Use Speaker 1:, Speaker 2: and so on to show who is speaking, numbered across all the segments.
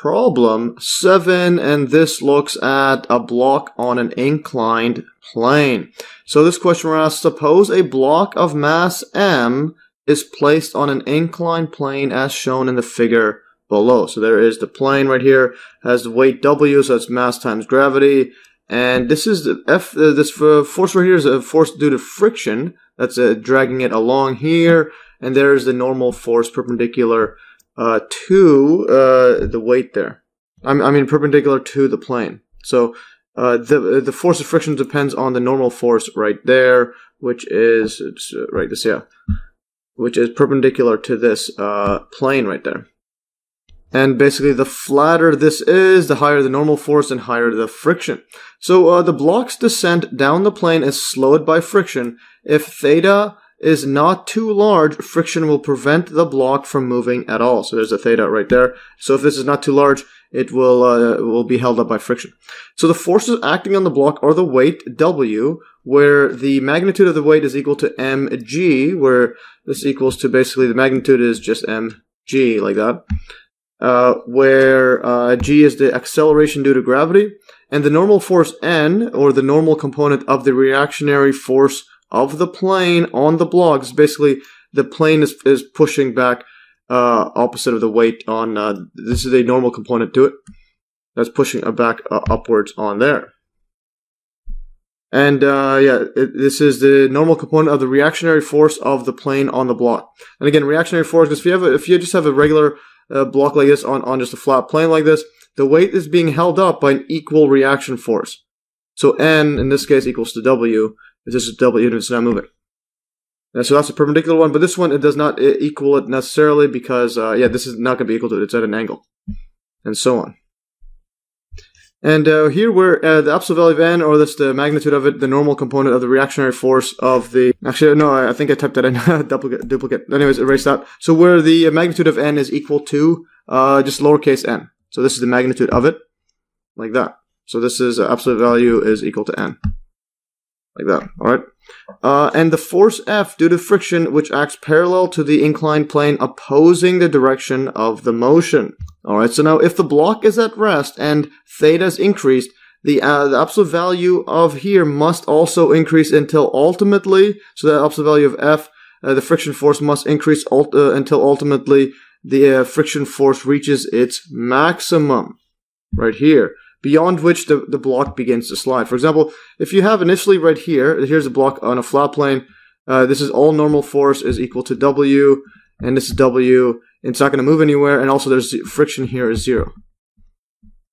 Speaker 1: problem 7 and this looks at a block on an inclined plane. So this question we're asked, suppose a block of mass m is placed on an inclined plane as shown in the figure below. So there is the plane right here, has the weight w, so that's mass times gravity. And this is the F, uh, this uh, force right here is a force due to friction that's uh, dragging it along here. And there's the normal force perpendicular uh, to uh, the weight there. I mean, perpendicular to the plane. So uh, the the force of friction depends on the normal force right there, which is uh, right this yeah, which is perpendicular to this uh, plane right there. And basically, the flatter this is, the higher the normal force and higher the friction. So uh, the block's descent down the plane is slowed by friction if theta is not too large, friction will prevent the block from moving at all. So there's a theta right there. So if this is not too large, it will uh, will be held up by friction. So the forces acting on the block are the weight W, where the magnitude of the weight is equal to mg, where this equals to basically the magnitude is just mg like that. Uh, where uh, g is the acceleration due to gravity, and the normal force n, or the normal component of the reactionary force of the plane on the blocks. Basically, the plane is, is pushing back uh, opposite of the weight on. Uh, this is a normal component to it that's pushing back uh, upwards on there. And uh, yeah, it, this is the normal component of the reactionary force of the plane on the block. And again, reactionary force because if you have a, if you just have a regular uh, block like this on on just a flat plane like this, the weight is being held up by an equal reaction force. So n in this case equals to w, this is double and it's not moving. And so that's a perpendicular one, but this one, it does not equal it necessarily because, uh, yeah, this is not going to be equal to it. It's at an angle. And so on. And uh, here we're uh, the absolute value of n, or that's the magnitude of it, the normal component of the reactionary force of the. Actually, no, I think I typed that in duplicate. Duplicate. Anyways, erase that. So where the magnitude of n is equal to uh, just lowercase n. So this is the magnitude of it, like that. So this is uh, absolute value is equal to n like that, alright? Uh, and the force F due to friction, which acts parallel to the inclined plane opposing the direction of the motion. Alright, so now if the block is at rest and theta is increased, the, uh, the absolute value of here must also increase until ultimately, so the absolute value of F, uh, the friction force must increase ult- uh, until ultimately the uh, friction force reaches its maximum. Right here beyond which the, the block begins to slide. For example, if you have initially right here, here's a block on a flat plane, uh, this is all normal force is equal to W, and this is W, it's not going to move anywhere, and also there's friction here is zero.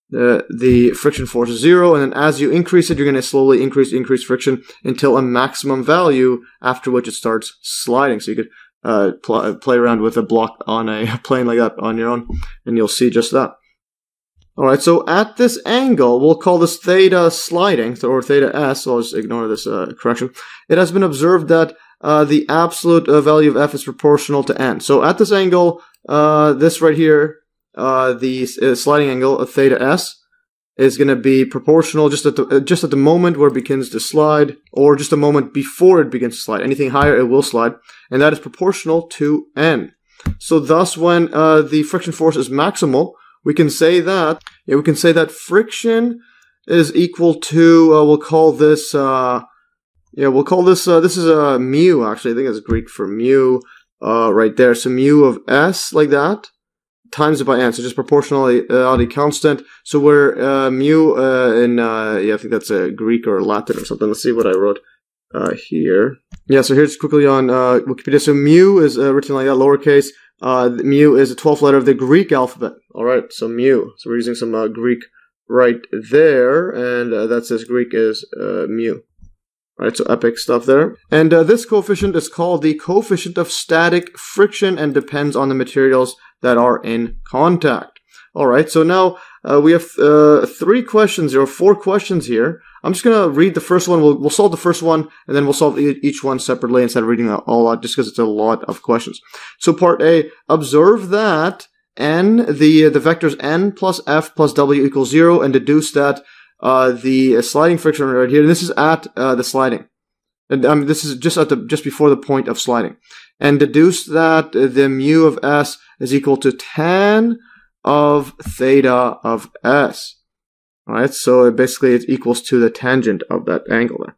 Speaker 1: The, the friction force is zero, and then as you increase it, you're going to slowly increase, increase friction until a maximum value, after which it starts sliding. So you could uh, pl- play around with a block on a plane like that on your own, and you'll see just that. Alright, so at this angle, we'll call this theta sliding, or theta s, so I'll just ignore this uh, correction. It has been observed that uh, the absolute uh, value of f is proportional to n. So at this angle, uh, this right here, uh, the uh, sliding angle of theta s, is going to be proportional just at the just at the moment where it begins to slide, or just a moment before it begins to slide. Anything higher, it will slide, and that is proportional to n. So thus, when the friction force is maximal, we can say that, yeah, we can say that friction is equal to, uh, we'll call this, uh, yeah, we'll call this, uh, this is a uh, mu, actually, I think it's Greek for mu, uh, right there. So mu of s, like that, times it by n, so just proportionality constant. So where, uh, mu, uh, in, uh, yeah, I think that's a Greek or Latin or something. Let's see what I wrote. Uh, here. Yeah, so here's quickly on uh, Wikipedia. So mu is uh, written like that, lowercase. Uh, mu is the 12th letter of the Greek alphabet. All right, so mu. So we're using some uh, Greek right there, and uh, that says Greek is uh, mu. All right, so epic stuff there. And uh, this coefficient is called the coefficient of static friction and depends on the materials that are in contact. All right, so now uh, we have three questions or four questions here. I'm just going to read the first one. We'll, we'll solve the first one, and then we'll solve each one separately instead of reading all out, just because it's a lot of questions. So part A, observe that n, the, the vectors n plus f plus w equals 0, and deduce that uh, the sliding friction right here, this is at uh, the sliding. And this is just at the just before the point of sliding. And deduce that the mu of s is equal to tan of theta of s. Alright, so it basically it equals to the tangent of that angle there.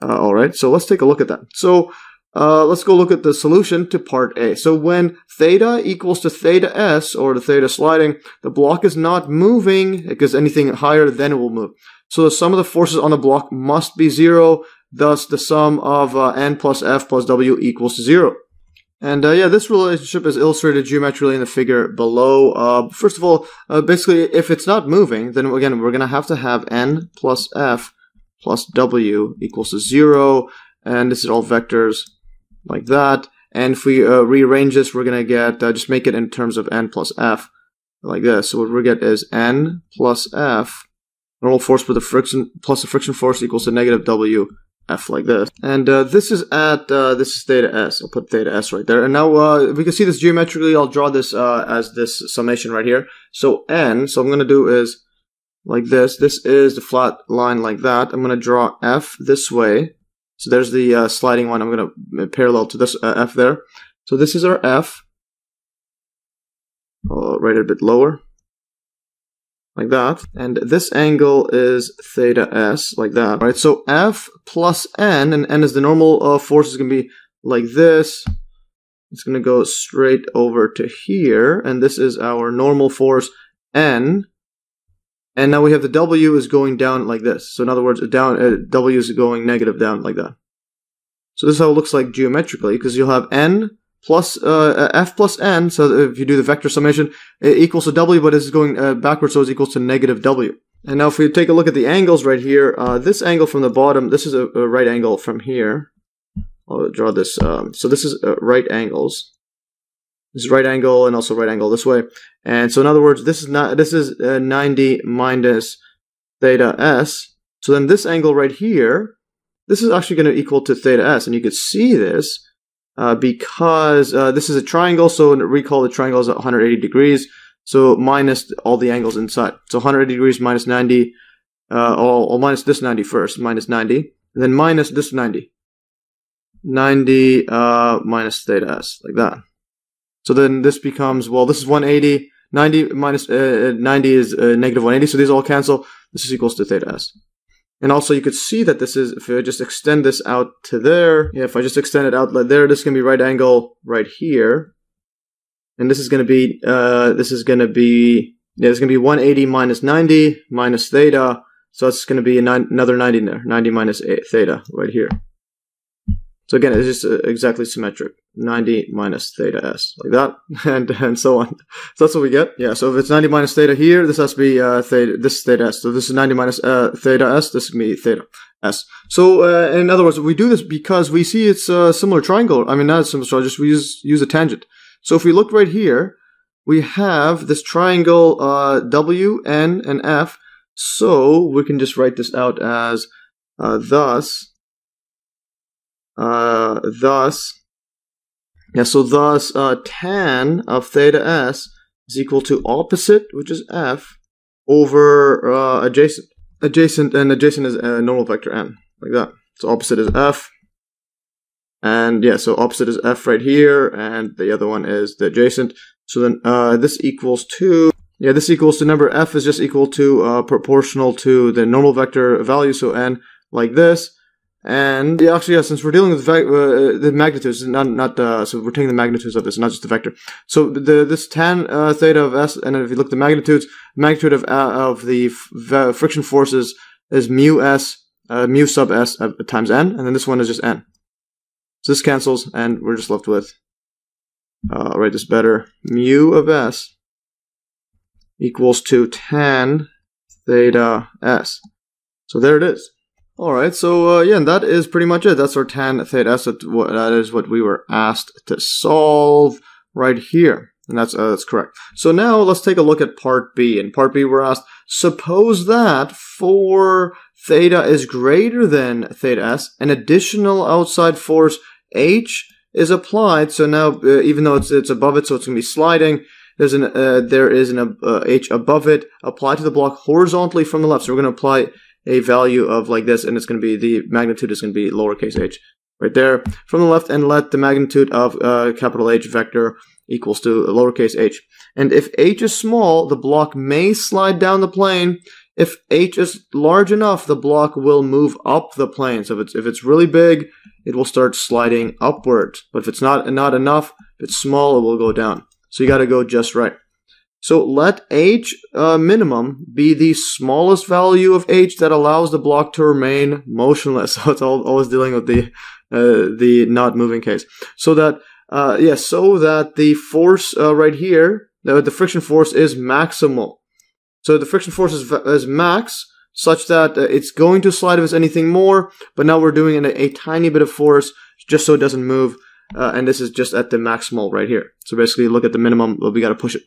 Speaker 1: Uh, Alright, so let's take a look at that. So uh, let's go look at the solution to part A. So when theta equals to theta s, or the theta sliding, the block is not moving, because anything higher, then it will move. So the sum of the forces on the block must be zero, thus the sum of uh, n plus f plus w equals to zero. And uh, yeah, this relationship is illustrated geometrically in the figure below. Uh, first of all, uh, basically, if it's not moving, then again, we're going to have to have n plus f plus w equals to 0. And this is all vectors like that. And if we uh, rearrange this, we're going to get, uh, just make it in terms of n plus f, like this. So what we get is n plus f, normal force with the friction, plus the friction force equals to negative w, f like this. And uh, this is at, uh, this is theta s. I'll put theta s right there. And now uh, we can see this geometrically. I'll draw this uh, as this summation right here. So n, so I'm going to do is like this. This is the flat line like that. I'm going to draw f this way. So there's the uh, sliding one. I'm going to uh, parallel to this F there. So this is our F. I'll write it a bit lower. Like that. And this angle is theta S, like that. Right. so F plus N, and N is the normal uh, force, is going to be like this. It's going to go straight over to here. And this is our normal force, N. And now we have the W is going down like this. So in other words, down uh, W is going negative down like that. So this is how it looks like geometrically, because you'll have N plus uh, F plus N. So if you do the vector summation, it equals to W, but it's going uh, backwards, so it's equals to negative W. And now if we take a look at the angles right here, uh, this angle from the bottom, this is a, a, right angle from here. I'll draw this. Um, so this is uh, right angles. This is right angle and also right angle this way. And so in other words, this is not this is uh, 90 minus theta s. So then this angle right here, this is actually going to equal to theta s, and you could see this uh, because uh, this is a triangle. So recall the triangle is at 180 degrees. So minus all the angles inside. So 180 degrees minus 90, uh, or, or minus this 90 first, minus 90, and then minus this 90. 90 uh, minus theta s, like that. So then this becomes, well, this is 180 90 minus, uh, uh, 90 is negative 180, so these all cancel. This is equals to theta s. And also you could see that this is, if I just extend this out to there, if I just extend it out like there, this is going to be right angle right here. And this is going to be, uh, this is going to be, yeah, it's going to be 180 minus 90 minus theta. So it's going to be another 90 there, 90 minus theta right here. So again, it's just uh, exactly symmetric. 90 minus theta s, like that, and and so on. So that's what we get. Yeah, so if it's 90 minus theta here, this has to be uh, theta, this is theta s. So this is 90 minus uh, theta s, this is be theta s. So uh, in other words, we do this because we see it's a similar triangle. I mean, not a similar triangle, just we use, use a tangent. So if we look right here, we have this triangle uh, W, N, and F. So we can just write this out as uh, thus uh, thus, yeah, so thus uh, tan of theta s is equal to opposite, which is f, over uh, adjacent. Adjacent and adjacent is a normal vector n, like that. So opposite is f. And yeah, so opposite is f right here, and the other one is the adjacent. So then uh, this equals to, yeah, this equals to number f is just equal to uh, proportional to the normal vector value, so n like this. And yeah, actually, yeah, since we're dealing with uh, the magnitudes, not not uh, so we're taking the magnitudes of this, not just the vector. So the this tan uh, theta of s, and if you look at the magnitudes, magnitude of uh, of the friction forces is mu s, uh, mu sub s uh, times n, and then this one is just n. So this cancels, and we're just left with. I'll write this better. Mu of s equals to tan theta s. So there it is. All right, so uh, yeah, and that is pretty much it. That's our tan theta s. That is what we were asked to solve right here, and that's uh, that's correct. So now let's take a look at part B. In part B, we're asked, suppose that for theta is greater than theta s, an additional outside force h is applied. So now, uh, even though it's it's above it, so it's going to be sliding. There's an uh, there is an uh, h above it applied to the block horizontally from the left. So we're going to apply a value of like this, and it's going to be the magnitude is going to be lowercase h right there from the left, and let the magnitude of uh, capital H vector equals to lowercase h. And if h is small, the block may slide down the plane. If h is large enough, the block will move up the plane. So if it's, if it's really big, it will start sliding upward. But if it's not, not enough, if it's small, it will go down. So you got to go just right. So let h uh, minimum be the smallest value of h that allows the block to remain motionless. So it's always dealing with the uh, the not moving case. So that uh, yes, yeah, so that the force uh, right here, the, the friction force is maximal. So the friction force is, is max, such that uh, it's going to slide if it's anything more. But now we're doing a, a tiny bit of force just so it doesn't move. Uh, and this is just at the maximal right here. So basically, look at the minimum. We got to push it.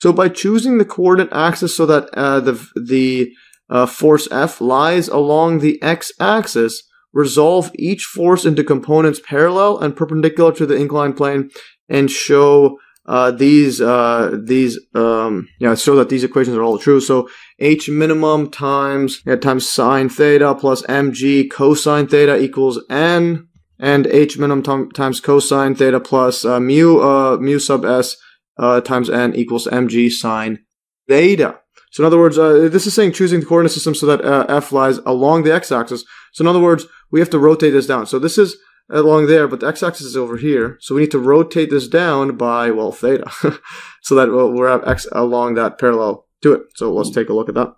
Speaker 1: So by choosing the coordinate axis so that uh, the the uh, force F lies along the x-axis, resolve each force into components parallel and perpendicular to the inclined plane, and show uh, these uh, these um, yeah show that these equations are all true. So h minimum times yeah, times sine theta plus mg cosine theta equals n, and h minimum times cosine theta plus uh, mu uh, mu sub s uh, times n equals mg sine theta. So in other words, uh, this is saying choosing the coordinate system so that uh, f lies along the x-axis. So in other words, we have to rotate this down. So this is along there, but the x-axis is over here. So we need to rotate this down by, well, theta. so that we'll, we'll have x along that parallel to it. So let's take a look at that.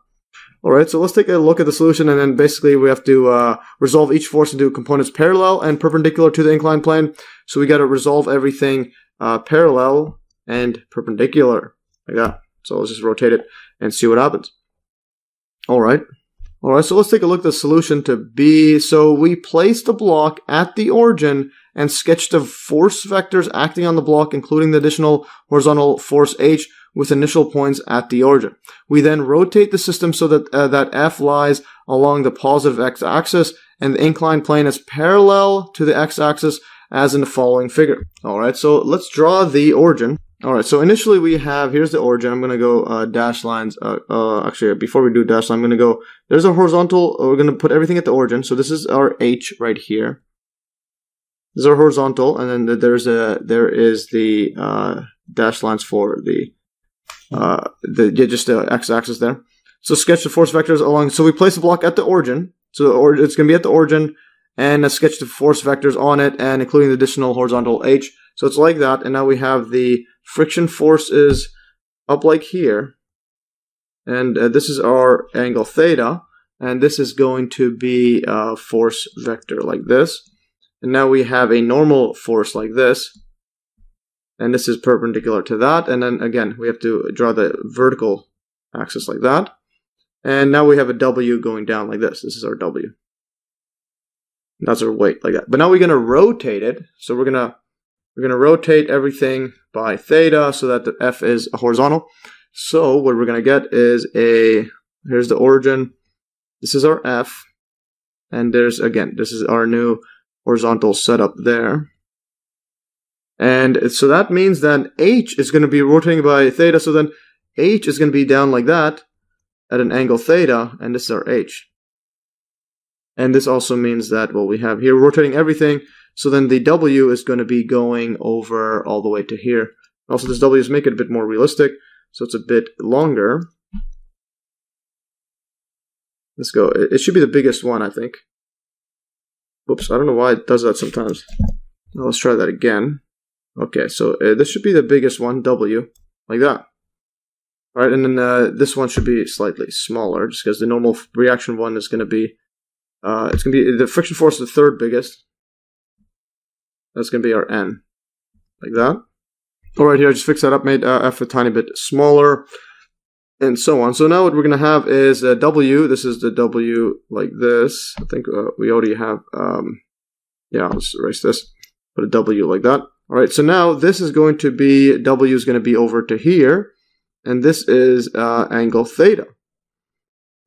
Speaker 1: All right, so let's take a look at the solution, and then basically we have to uh, resolve each force into components parallel and perpendicular to the inclined plane. So we got to resolve everything uh, parallel and perpendicular, like that. So let's just rotate it and see what happens. All right. All right, so let's take a look at the solution to B. So we place the block at the origin and sketch the force vectors acting on the block, including the additional horizontal force H with initial points at the origin. We then rotate the system so that, uh, that F lies along the positive x-axis and the inclined plane is parallel to the x-axis as in the following figure. All right, so let's draw the origin. All right, so initially we have, here's the origin. I'm going to go uh, dash lines. Uh, uh, actually, before we do dash line, I'm going to go, there's a horizontal. We're going to put everything at the origin. So this is our H right here. This is our horizontal. And then there's a, there is the uh, dash lines for the, uh, the just the x-axis there. So sketch the force vectors along. So we place the block at the origin. So it's going to be at the origin and sketch the force vectors on it and including the additional horizontal H. So it's like that. And now we have the friction force is up like here. And uh, this is our angle theta. And this is going to be a force vector like this. And now we have a normal force like this. And this is perpendicular to that. And then again, we have to draw the vertical axis like that. And now we have a W going down like this. This is our W. That's our weight like that. But now we're going to rotate it. So we're going to we're going to rotate everything by theta so that the F is horizontal. So what we're going to get is a, here's the origin. This is our F. And there's, again, this is our new horizontal setup there. And so that means that H is going to be rotating by theta. So then H is going to be down like that at an angle theta. And this is our H. And this also means that, well, we have here rotating everything so then the W is going to be going over all the way to here. Also, this W is make it a bit more realistic, so it's a bit longer. Let's go. It should be the biggest one, I think. Whoops, I don't know why it does that sometimes. Now let's try that again. Okay, so uh, this should be the biggest one, W, like that. All right, and then uh, this one should be slightly smaller, just because the normal reaction one is going to be, uh, it's going to be, the friction force is the third biggest, that's going to be our n, like that. All right, here I just fixed that up, made uh, f a tiny bit smaller, and so on. So now what we're going to have is a w. This is the w like this. I think uh, we already have, um, yeah, let's erase this. Put a w like that. All right, so now this is going to be, w is going to be over to here, and this is uh, angle theta.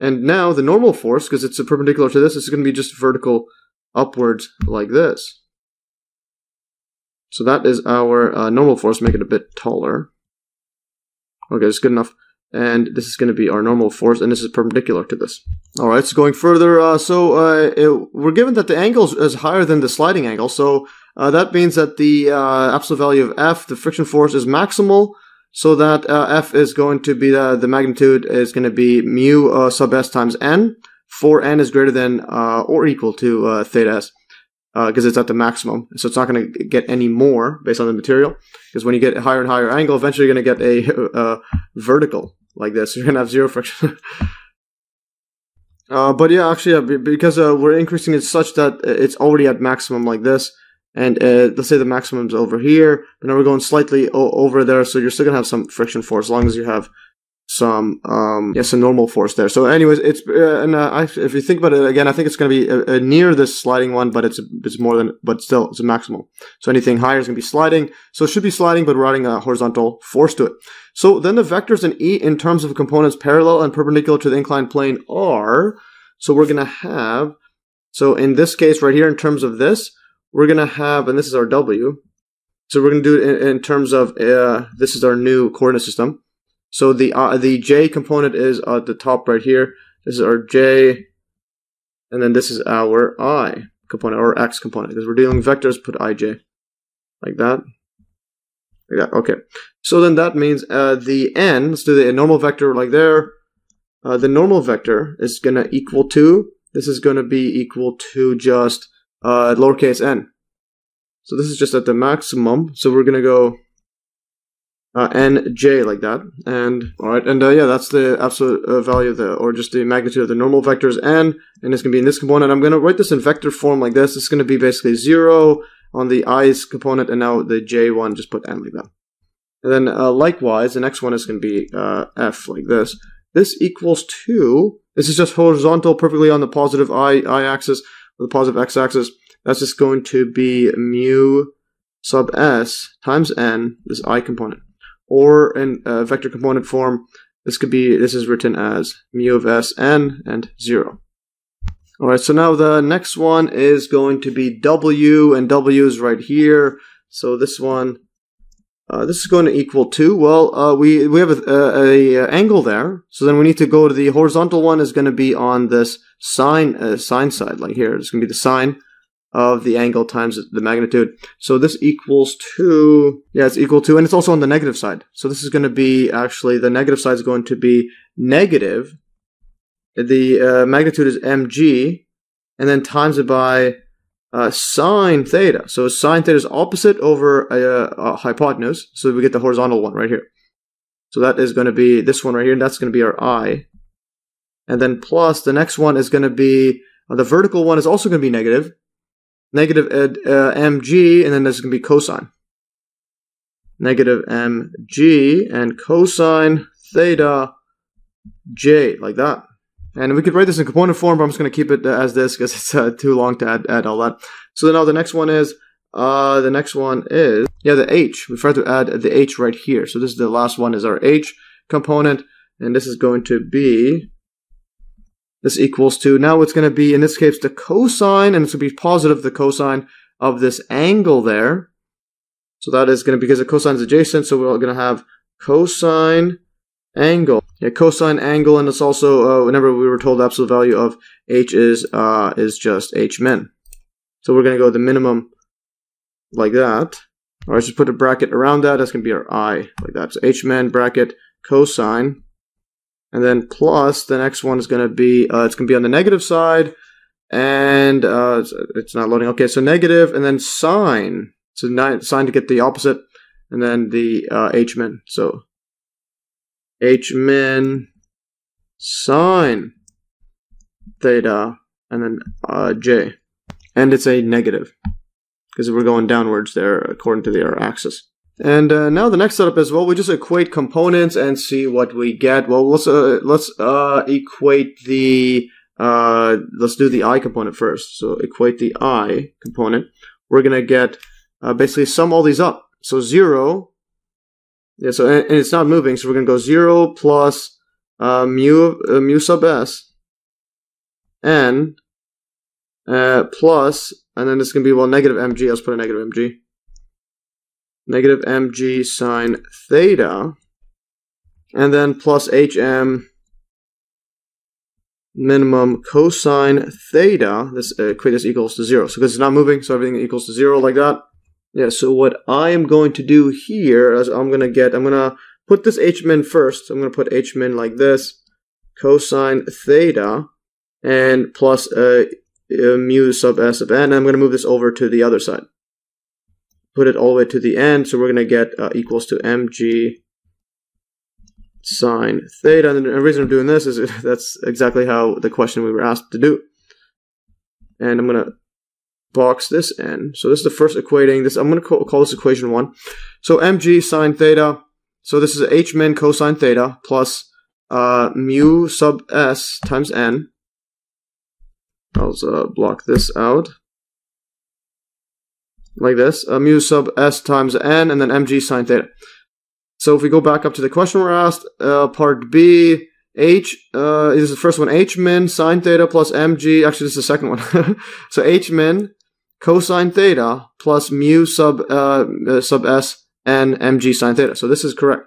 Speaker 1: And now the normal force, because it's perpendicular to this, is going to be just vertical upwards like this. So that is our uh, normal force, make it a bit taller. Okay, it's good enough. And this is going to be our normal force, and this is perpendicular to this. All right, so going further, uh, so uh, it, we're given that the angle is higher than the sliding angle, so Uh, that means that the uh, absolute value of F, the friction force, is maximal. So that uh, F is going to be the, the magnitude is going to be mu uh, sub S times N, for N is greater than uh, or equal to theta S because it's at the maximum. So it's not going to get any more based on the material. Because when you get a higher and higher angle, eventually you're going to get a, vertical like this. You're going to have zero friction. uh, but yeah, actually, yeah, because uh, we're increasing it such that it's already at maximum like this. And uh, let's say the maximum's over here, but now we're going slightly over there, so you're still to have some friction force as long as you have some um yeah some normal force there. So anyways it's uh, and uh, I, if you think about it again i think it's going to be uh, uh, near this sliding one but it's it's more than but still it's a maximal so anything higher is going to be sliding. So it should be sliding but we're adding a horizontal force to it. So then the vectors in e in terms of components parallel and perpendicular to the inclined plane are so we're going to have so in this case right here in terms of this we're going to have and this is our w so we're going to do it in, in terms of uh, this is our new coordinate system so the uh, the J component is at the top right here. This is our J, and then this is our I component or X component because we're dealing vectors. Put IJ like that. Like that. Okay. So then that means uh, the n. Let's do the normal vector like there. Uh, the normal vector is going to equal to. This is going to be equal to just uh, lowercase n. So this is just at the maximum. So we're going to go uh, and j like that. And all right, and uh, yeah, that's the absolute uh, value of the, or just the magnitude of the normal vectors n, and it's going to be in this component. I'm going to write this in vector form like this. It's going to be basically 0 on the i's component, and now the j one, just put n like that. And then uh, likewise, the next one is going to be uh, f like this. This equals 2. This is just horizontal, perfectly on the positive i, i axis, the positive x axis. That's just going to be mu sub s times n, this i component or in vector component form, this could be, this is written as mu of s n and 0. Alright, so now the next one is going to be w, and w is right here. So this one, uh, this is going to equal 2. Well, uh, we, we have a, a, a, angle there, so then we need to go to the horizontal one is going to be on this sine, uh, sine side, like here. It's going to be the sine of the angle times the magnitude. So this equals 2. yeah, it's equal to, and it's also on the negative side. So this is going to be actually, the negative side is going to be negative. The uh, magnitude is mg, and then times it by uh, sine theta. So sine theta is opposite over a, a hypotenuse. So we get the horizontal one right here. So that is going to be this one right here, and that's going to be our i. And then plus the next one is going to be, uh, the vertical one is also going to be negative negative uh, mg, and then there's going to be cosine. Negative mg and cosine theta j, like that. And we could write this in component form, but I'm just going to keep it as this because it's uh, too long to add, add all that. So now the next one is, uh, the next one is, yeah, the h. We forgot to add the h right here. So this is the last one is our h component, and this is going to be this equals to, now it's going to be, in this case, the cosine, and it's going to be positive, the cosine of this angle there. So that is going to, because the cosine is adjacent, so we're going to have cosine angle. Yeah, cosine angle, and it's also, uh, whenever we were told absolute value of h is, uh, is just h min. So we're going to go the minimum like that. Or I should put a bracket around that. That's going to be our i, like that. So h min bracket cosine and then plus the next one is going to be, uh, it's going to be on the negative side. And uh, it's, not loading. Okay, so negative and then sine. So sine to get the opposite. And then the uh, h min. So h min sine theta and then uh, j. And it's a negative because we're going downwards there according to the axis. And uh, now the next setup is well, we just equate components and see what we get. Well, let's uh, let's uh, equate the uh, let's do the i component first. So equate the i component. We're gonna get uh, basically sum all these up. So zero. Yeah. So and, and it's not moving. So we're gonna go zero plus uh, mu mu sub s n plus, and then it's gonna be well negative mg. Let's put a negative mg negative mg sine theta, and then plus hm minimum cosine theta, this uh, equate this equals to zero. So because it's not moving, so everything equals to zero like that. Yeah, so what I am going to do here is I'm going to get, I'm going to put this h min first. I'm going to put h min like this, cosine theta, and plus uh, uh, mu sub s of n. I'm going to move this over to the other side. Put it all the way to the end, so we're going to get uh, equals to mg sine theta. And the reason I'm doing this is that's exactly how the question we were asked to do. And I'm going to box this in. So this is the first equating. This I'm going to call, call this equation 1. So mg sine theta. So this is h min cosine theta plus uh, mu sub s times n. I'll uh, block this out. Like this. Uh, mu sub s times n and then mg sine theta. So if we go back up to the question we're asked, uh, part B, H uh, is the first one, H min sine theta plus mg. Actually, this is the second one. so H min cosine theta plus mu sub uh, uh, sub s and mg sine theta. So this is correct.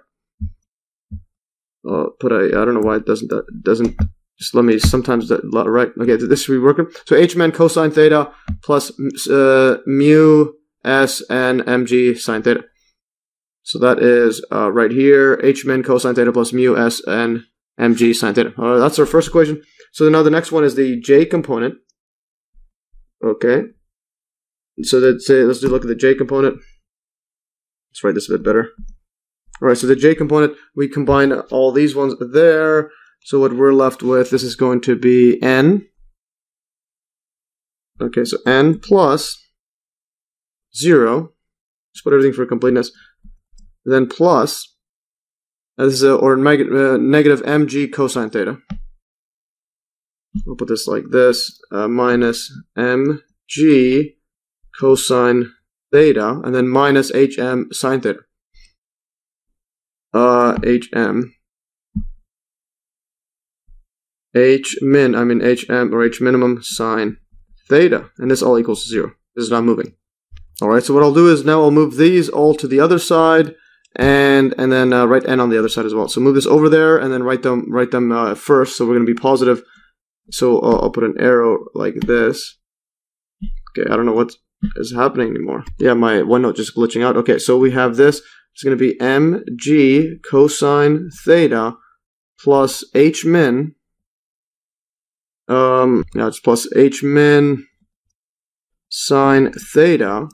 Speaker 1: Uh, but I I don't know why it doesn't that doesn't just let me sometimes that right okay this should be working. So h min cosine theta plus uh, mu s and mg sine theta. So that is uh, right here, h min cosine theta plus mu s and mg sine theta. That's our first equation. So now the next one is the j component. Okay. So let's let's do a look at the j component. Let's write this a bit better. All right, so the j component, we combine all these ones there. So what we're left with, this is going to be n. Okay, so n plus 0. Just put everything for completeness then plus, this is or neg uh, negative mg cosine theta. We'll put this like this, uh, minus mg cosine theta, and then minus hm sine theta. Uh, hm. h min, I mean hm or h minimum sine theta, and this all equals zero. This is not moving. Alright, so what I'll do is now I'll move these all to the other side, and and then uh, write n on the other side as well. So move this over there and then write them write them uh, first. So we're going to be positive. So I'll, I'll, put an arrow like this. Okay, I don't know what is happening anymore. Yeah, my OneNote just glitching out. Okay, so we have this. It's going to be mg cosine theta plus h min. Um, yeah, it's plus h min sine theta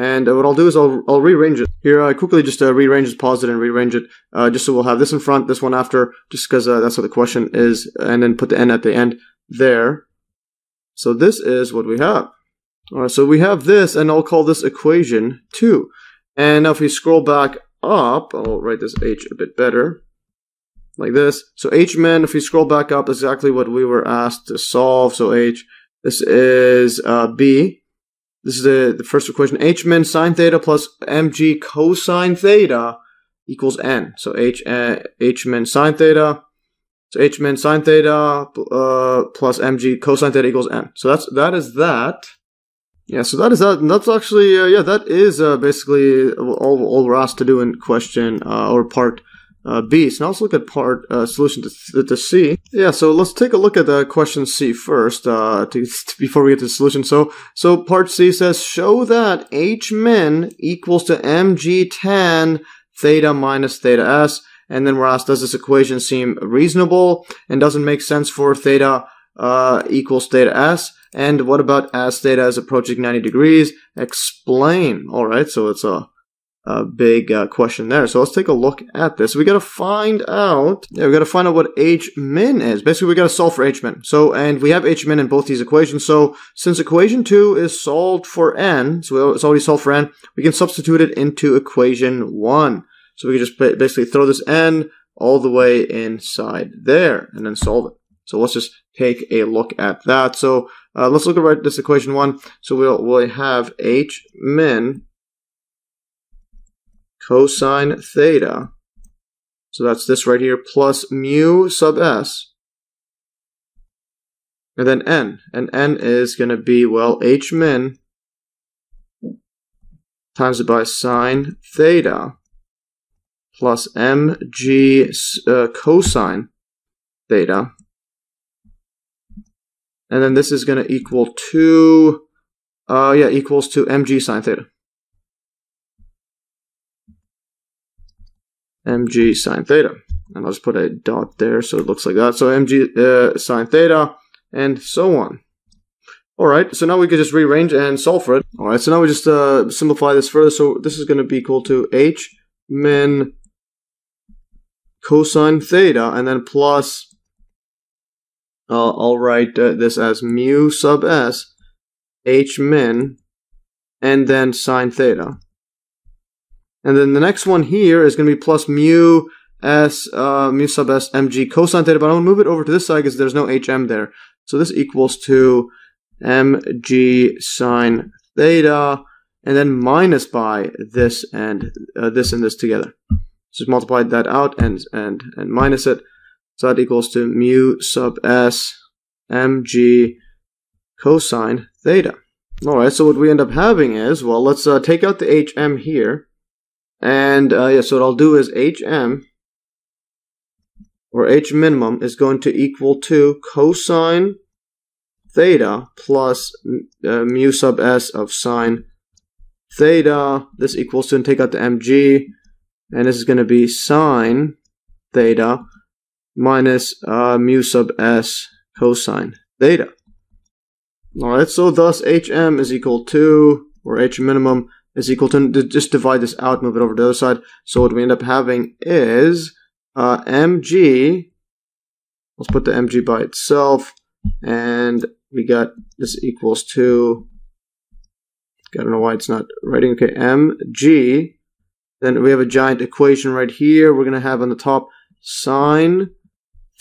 Speaker 1: and what I'll do is I'll, I'll rearrange it. Here, I quickly just uh, rearrange this, pause it, and rearrange it, uh, just so we'll have this in front, this one after, just because uh, that's what the question is, and then put the n at the end there. So this is what we have. All right, so we have this, and I'll call this equation 2. And now if we scroll back up, I'll write this h a bit better, like this. So h min, if we scroll back up, exactly what we were asked to solve. So h, this is uh, b, this is the, the first equation. h min sine theta plus mg cosine theta equals n. So h, uh, h min sine theta. So h min sine theta uh, plus mg cosine theta equals n. So that's that is that. Yeah, so that is that. That's actually uh, yeah, that is uh, basically all all we're asked to do in question uh, or part uh, B. So now let's look at part uh, solution to, to C. Yeah, so let's take a look at the question C first uh, to, before we get to the solution. So, so part C says show that H min equals to mg tan theta minus theta s. And then we're asked, does this equation seem reasonable and doesn't make sense for theta uh, equals theta s? And what about as theta is approaching 90 degrees? Explain. All right, so it's a a big uh, question there. So let's take a look at this. We got to find out, yeah, we got to find out what h min is. Basically, we got to solve for h min. So, and we have h min in both these equations. So since equation 2 is solved for n, so it's already solved for n, we can substitute it into equation 1. So we can just basically throw this n all the way inside there and then solve it. So let's just take a look at that. So uh, let's look at this equation 1. So we'll, we'll have h min cosine theta. So that's this right here, plus mu sub s. And then n. And n is going to be, well, h min times it by sine theta plus mg uh, cosine theta And then this is going to equal to, uh, yeah, equals to mg sine theta. mg sine theta. And I'll just put a dot there so it looks like that. So mg uh, sine theta and so on. Alright, so now we can just rearrange and solve for it. Alright, so now we just uh, simplify this further. So this is going to be equal to h min cosine theta and then plus, I'll write uh, this as mu sub s h min and then sine theta. And then the next one here is going to be plus mu s uh, mu sub s mg cosine theta, but I'm going to move it over to this side because there's no hm there. So this equals to mg sine theta, and then minus by this and uh, this and this together. Just multiply that out and and and minus it. So that equals to mu sub s mg cosine theta. All right. So what we end up having is well, let's uh, take out the hm here, and uh, yeah. So what I'll do is hm or h minimum is going to equal to cosine theta plus uh, mu sub s of sine theta. This equals to, and take out the mg, and this is going to be sine theta minus uh, mu sub s cosine theta. Alright, so thus hm is equal to, or h minimum is equal to, just divide this out, move it over to the other side. So what we end up having is uh, mg, let's put the mg by itself, and we got this equals to, I don't know why it's not writing, okay, mg, then we have a giant equation right here. We're going to have on the top sine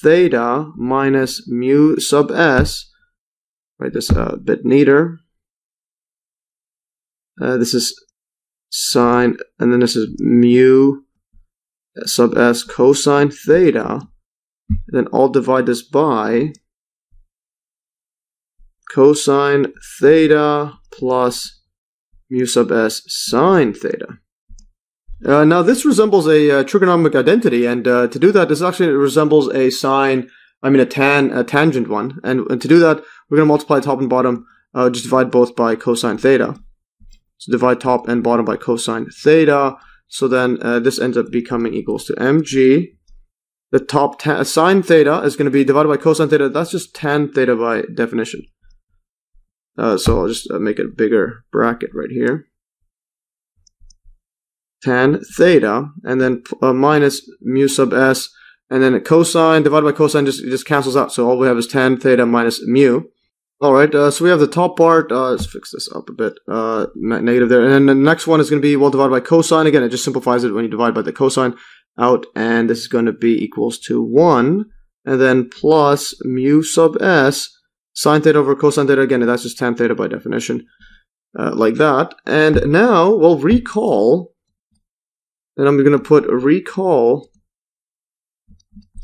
Speaker 1: theta minus mu sub s, write this a bit neater. Uh, this is sine, and then this is mu sub s cosine theta. And then I'll divide this by cosine theta plus mu sub s sine theta. Uh, now this resembles a uh, trigonometric identity, and uh, to do that, this actually resembles a sine, I mean a tan, a tangent one. And, and to do that, we're going to multiply top and bottom, uh, just divide both by cosine theta. So divide top and bottom by cosine theta. So then uh, this ends up becoming equals to mg. The top tan sine theta is going to be divided by cosine theta. That's just tan theta by definition. Uh, so I'll just uh, make a bigger bracket right here. Tan theta, and then uh, minus mu sub s, and then cosine divided by cosine just just cancels out. So all we have is tan theta minus mu. All right, uh, so we have the top part. Uh, let's fix this up a bit. Uh, negative there, and then the next one is going to be well divided by cosine. Again, it just simplifies it when you divide by the cosine out, and this is going to be equals to one, and then plus mu sub s sine theta over cosine theta again, that's just tan theta by definition, uh, like that. And now we'll recall, and I'm going to put a recall,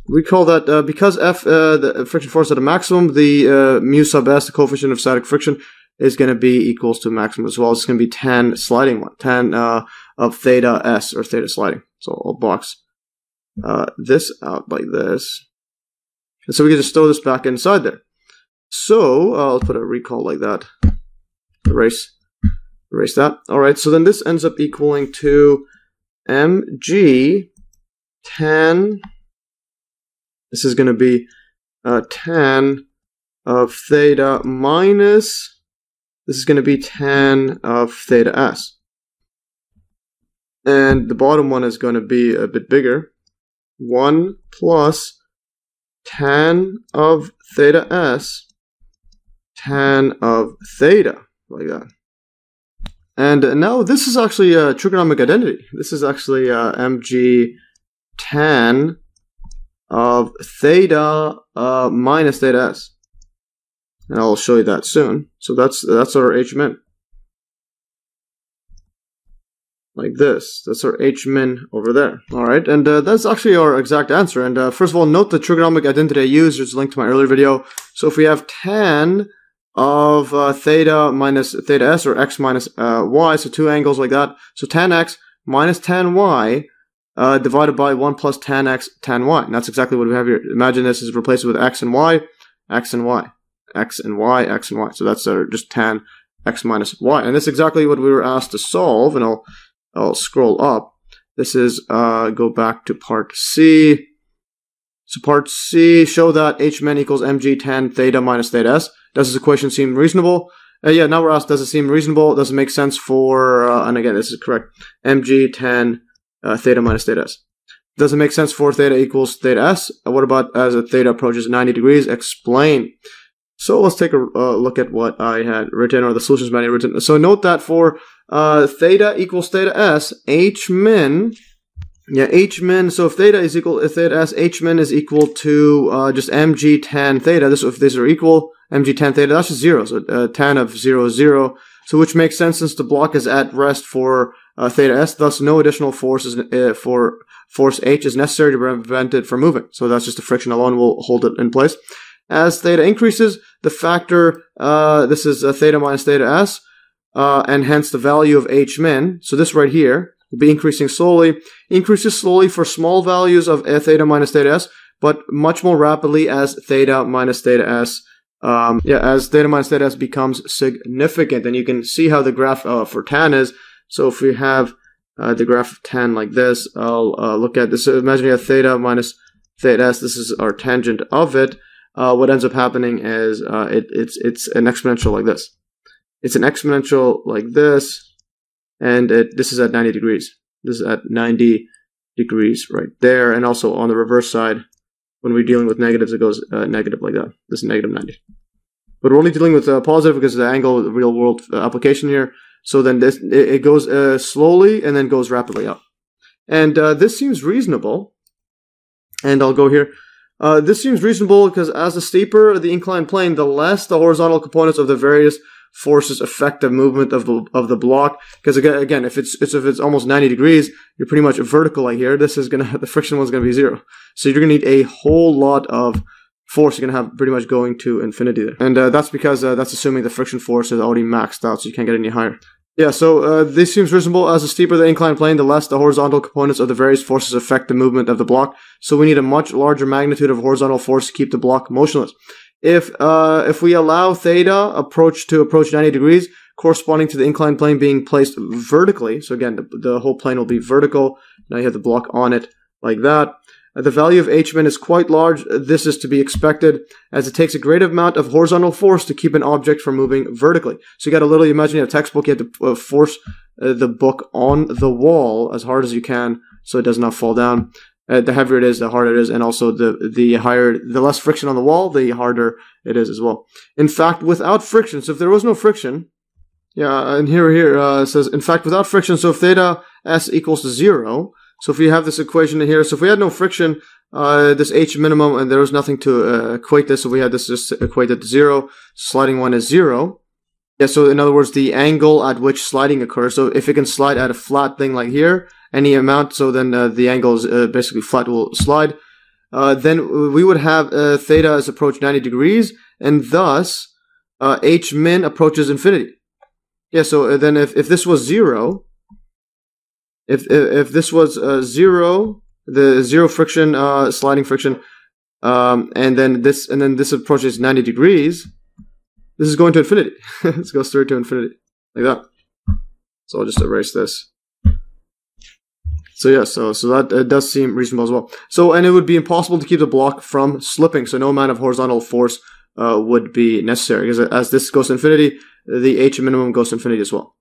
Speaker 1: recall that uh, because F, uh, the friction force at a maximum, the uh, mu sub s, the coefficient of static friction, is going to be equals to maximum as well. It's going to be tan sliding one, tan uh, of theta s, or theta sliding. So I'll box uh, this out like this. And so we can just throw this back inside there. So I'll put a recall like that. Erase, erase that. All right. So then this ends up equaling to mg tan. This is going to be uh, tan of theta minus. This is going to be tan of theta s. And the bottom one is going to be a bit bigger. 1 plus tan of theta s tan of theta, like that. And now this is actually a trigonometric identity. This is actually uh, mg tan of theta uh, minus theta s. And I'll show you that soon. So that's that's our h min. Like this. That's our h min over there. Alright, and uh, that's actually our exact answer. And uh, first of all, note the trigonometric identity I used. There's a link to my earlier video. So if we have tan of uh, theta minus theta s or x minus uh, y, so two angles like that. So tan x minus tan y uh, divided by 1 plus tan x tan y. And that's exactly what we have here. Imagine this is replaced with x and y, x and y. x and y, x and y. So that's uh, just tan x minus y. And that's exactly what we were asked to solve. And I'll, I'll scroll up. This is, uh, go back to part C. So part C, show that h min equals mg tan theta minus theta s. Does this equation seem reasonable? Uh, yeah, now we're asked, does it seem reasonable? Does it make sense for, uh, and again, this is correct, mg tan uh, theta minus theta s. Does it make sense for theta equals theta s? Uh, what about as theta approaches 90 degrees? Explain. So let's take a uh, look at what I had written or the solutions manual written. So note that for uh, theta equals theta s, h min, yeah, h min. So if theta is equal, if theta s, h min is equal to just mg tan theta. This if these are equal, mg tan theta, that's just zero. So uh, tan of zero is zero. So which makes sense since the block is at rest for uh, theta s. Thus, no additional force is uh, for force h is necessary to prevent it from moving. So that's just the friction alone will hold it in place. As theta increases, the factor, uh, this is uh, theta minus theta s, uh, and hence the value of h min. So this right here will be increasing slowly, increases slowly for small values of theta minus theta s, but much more rapidly as theta minus theta s um, yeah, as theta minus theta s becomes significant, and you can see how the graph uh, for tan is. So if we have uh, the graph of tan like this, I'll uh, look at this. So imagine you have theta minus theta s. This is our tangent of it uh, what ends up happening is uh, it, it's it's an exponential like this. It's an exponential like this, and it, this is at 90 degrees. This is at 90 degrees right there, and also on the reverse side, when we're dealing with negatives, it goes uh, negative like that. This is negative 90. But we're only dealing with uh, positive because the angle of the real world uh, application here. So then this it, it goes uh, slowly and then goes rapidly up. And uh, this seems reasonable. And I'll go here. Uh, this seems reasonable because as the steeper the inclined plane, the less the horizontal components of the various forces affect the movement of the of the block. Because again, again, if it's, it's if it's almost 90 degrees, you're pretty much vertical right here. This is gonna the friction one's gonna be zero. So you're gonna need a whole lot of force you're gonna have pretty much going to infinity there. And uh, that's because uh, that's assuming the friction force is already maxed out, so you can't get any higher. Yeah, so uh, this seems reasonable. As the steeper the inclined plane, the less the horizontal components of the various forces affect the movement of the block. So we need a much larger magnitude of horizontal force to keep the block motionless. If uh, if we allow theta approach to approach 90 degrees, corresponding to the inclined plane being placed vertically, so again, the, the whole plane will be vertical. Now you have the block on it like that. Uh, the value of h min is quite large. This is to be expected as it takes a great amount of horizontal force to keep an object from moving vertically. So you got to literally imagine you have a textbook, you have to uh, force uh, the book on the wall as hard as you can so it does not fall down. Uh, the heavier it is, the harder it is, and also the the higher, the less friction on the wall, the harder it is as well. In fact, without friction, so if there was no friction, yeah, and here here uh, it says, in fact, without friction, so if theta s equals to zero, so if we have this equation here, so if we had no friction, uh, this h minimum, and there was nothing to uh, equate this, so we had this just equated to zero. Sliding one is zero. Yeah, so in other words, the angle at which sliding occurs. So if it can slide at a flat thing like here, any amount, so then uh, the angle is uh, basically flat will slide. Uh, then we would have uh, theta as approach 90 degrees, and thus h min approaches infinity. Yeah, so then if, if this was zero, if if, this was uh, zero, the zero friction, uh, sliding friction, um, and then this and then this approaches 90 degrees, this is going to infinity. this goes straight to infinity like that. So I'll just erase this. So yeah, so so that uh, does seem reasonable as well. So and it would be impossible to keep the block from slipping. So no amount of horizontal force uh, would be necessary because as this goes to infinity, the h minimum goes to infinity as well.